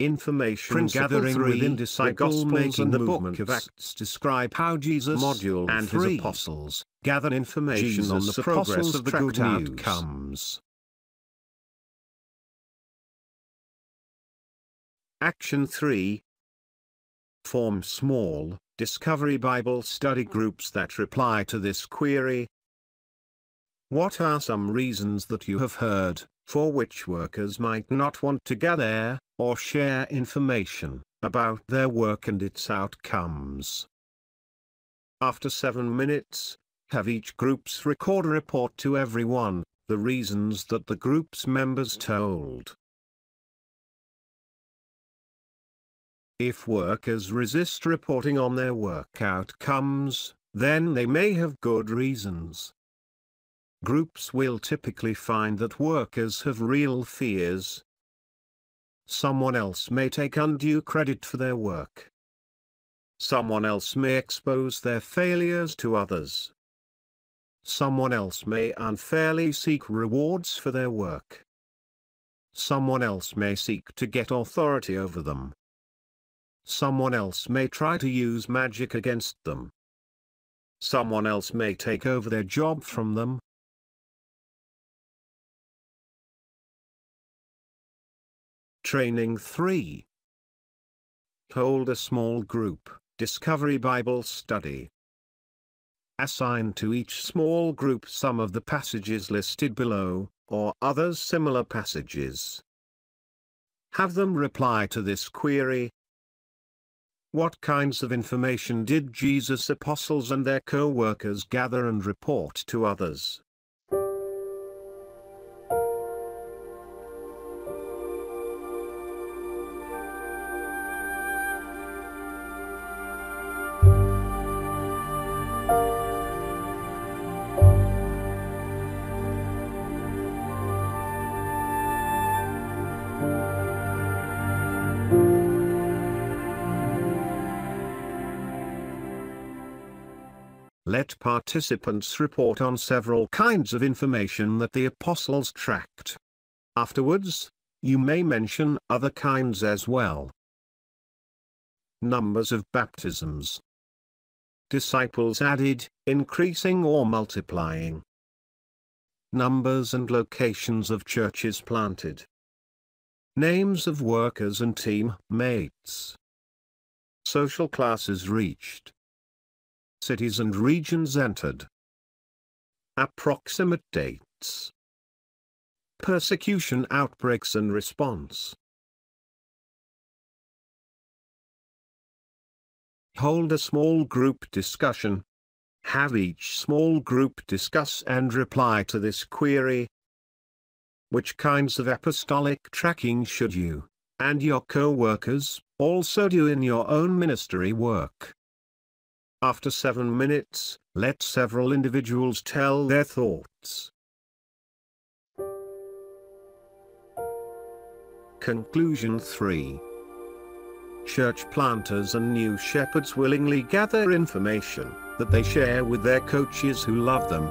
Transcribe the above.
Information Principle gathering three, within the disciples making the movements. book of Acts describe how Jesus Module and three, his apostles gather information on the progress of the good news. outcomes. Action 3 Form small, Discovery Bible study groups that reply to this query. What are some reasons that you have heard, for which workers might not want to gather, or share information, about their work and its outcomes? After seven minutes, have each group's recorder report to everyone, the reasons that the group's members told. If workers resist reporting on their work outcomes, then they may have good reasons. Groups will typically find that workers have real fears. Someone else may take undue credit for their work. Someone else may expose their failures to others. Someone else may unfairly seek rewards for their work. Someone else may seek to get authority over them. Someone else may try to use magic against them. Someone else may take over their job from them. Training 3 Hold a small group, Discovery Bible Study. Assign to each small group some of the passages listed below, or others similar passages. Have them reply to this query. What kinds of information did Jesus' apostles and their co-workers gather and report to others? Let participants report on several kinds of information that the apostles tracked. Afterwards, you may mention other kinds as well. Numbers of baptisms. Disciples added, increasing or multiplying. Numbers and locations of churches planted. Names of workers and team mates. Social classes reached cities and regions entered. Approximate dates. Persecution outbreaks and response. Hold a small group discussion. Have each small group discuss and reply to this query. Which kinds of apostolic tracking should you, and your co-workers, also do in your own ministry work? After seven minutes, let several individuals tell their thoughts. Conclusion 3 Church planters and new shepherds willingly gather information that they share with their coaches who love them